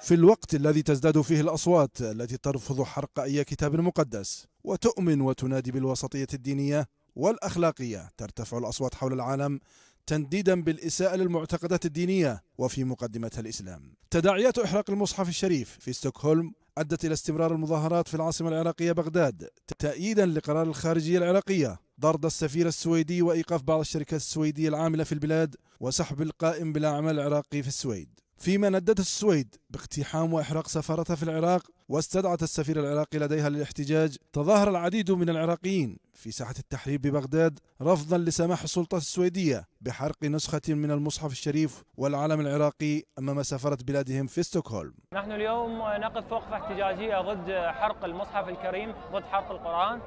في الوقت الذي تزداد فيه الأصوات التي ترفض حرق أي كتاب مقدس وتؤمن وتنادي بالوسطية الدينية والأخلاقية ترتفع الأصوات حول العالم تنديدا بالإساءة للمعتقدات الدينية وفي مقدمتها الإسلام. تداعيات إحراق المصحف الشريف في ستوكهولم أدت إلى استمرار المظاهرات في العاصمة العراقية بغداد تأييدا لقرار الخارجية العراقية طرد السفير السويدي وإيقاف بعض الشركات السويدية العاملة في البلاد وسحب القائم بالأعمال العراقي في السويد. فيما ندت السويد باقتحام وإحراق سفارتها في العراق واستدعت السفير العراقي لديها للاحتجاج تظاهر العديد من العراقيين في ساحة التحرير ببغداد رفضا لسماح السلطات السويدية بحرق نسخة من المصحف الشريف والعلم العراقي أمام سفارة بلادهم في ستوكهولم. نحن اليوم نقف وقفة احتجاجية ضد حرق المصحف الكريم ضد حرق القرآن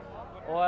و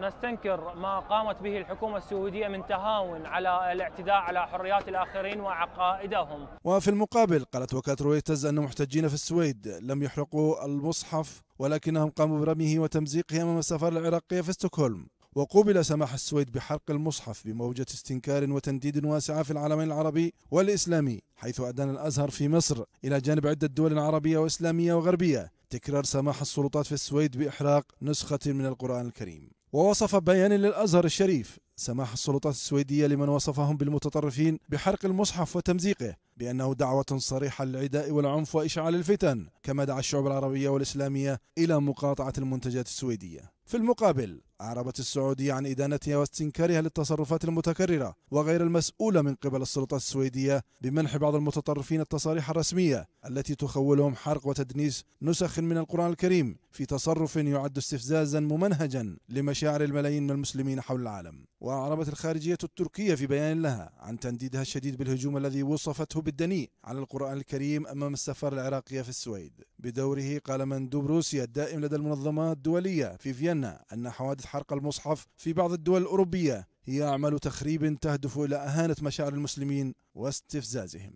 نستنكر ما قامت به الحكومة السعودية من تهاون على الاعتداء على حريات الآخرين وعقائدهم. وفي المقابل قالت وكالة رويترز أن محتجين في السويد لم يحرقوا المصحف ولكنهم قاموا برميه وتمزيقه أمام السفارة العراقية في ستوكهولم. وقوبل سماح السويد بحرق المصحف بموجة استنكار وتنديد واسعة في العالمين العربي والإسلامي حيث أدان الأزهر في مصر إلى جانب عدة دول عربية وإسلامية وغربية. تكرار سماح السلطات في السويد بإحراق نسخة من القرآن الكريم. ووصف بيان للأزهر الشريف سماح السلطات السويدية لمن وصفهم بالمتطرفين بحرق المصحف وتمزيقه بأنه دعوة صريحة للعداء والعنف وإشعال الفتن كما دعا الشعوب العربية والإسلامية إلى مقاطعة المنتجات السويدية. في المقابل أعربت السعودية عن إدانتها واستنكارها للتصرفات المتكررة وغير المسؤولة من قبل السلطات السويدية بمنح بعض المتطرفين التصاريح الرسمية التي تخولهم حرق وتدنيس نسخ من القرآن الكريم في تصرف يعد استفزازا ممنهجا لمشاعر الملايين من المسلمين حول العالم. وأعربت الخارجية التركية في بيان لها عن تنديدها الشديد بالهجوم الذي وصفته بالدنيء على القرآن الكريم أمام السفارة العراقية في السويد. بدوره قال مندوب روسيا الدائم لدى المنظمات الدولية في فيينا أن حوادث حرق المصحف في بعض الدول الأوروبية هي أعمال تخريب تهدف إلى أهانة مشاعر المسلمين واستفزازهم.